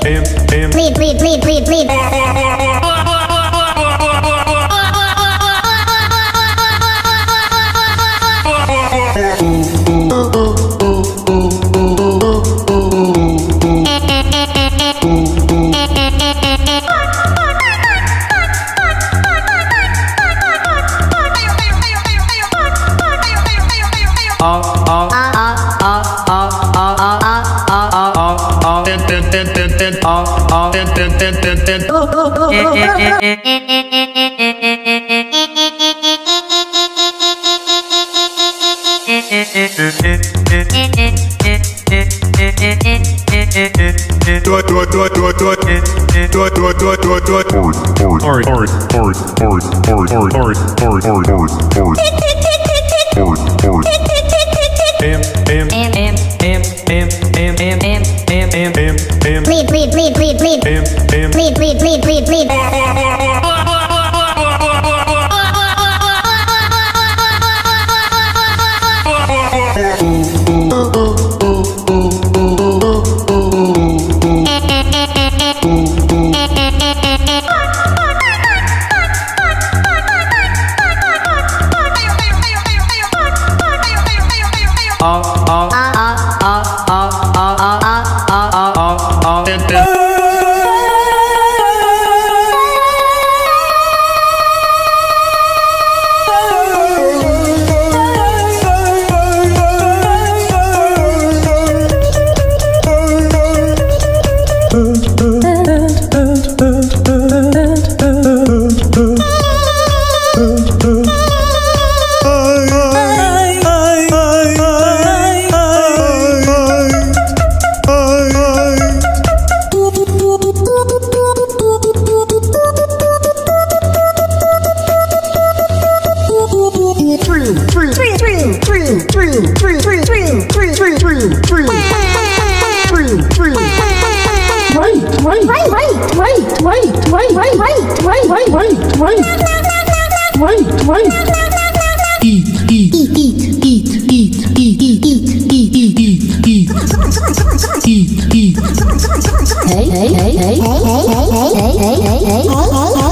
Bleed, bleed, bleed, bleed, bleed. lead, lead. Am, am, am lead, lead, lead, lead, lead, wait, wait, wait, wait, wait, wait, wait, wait, wait, wait. Wait, wait. Eat, eat, eat, eat, eat, eat, eat, eat, eat, eat, eat, eat. Eat, eat. Hey, hey, hey, hey, hey, hey, hey, hey, hey, hey, hey.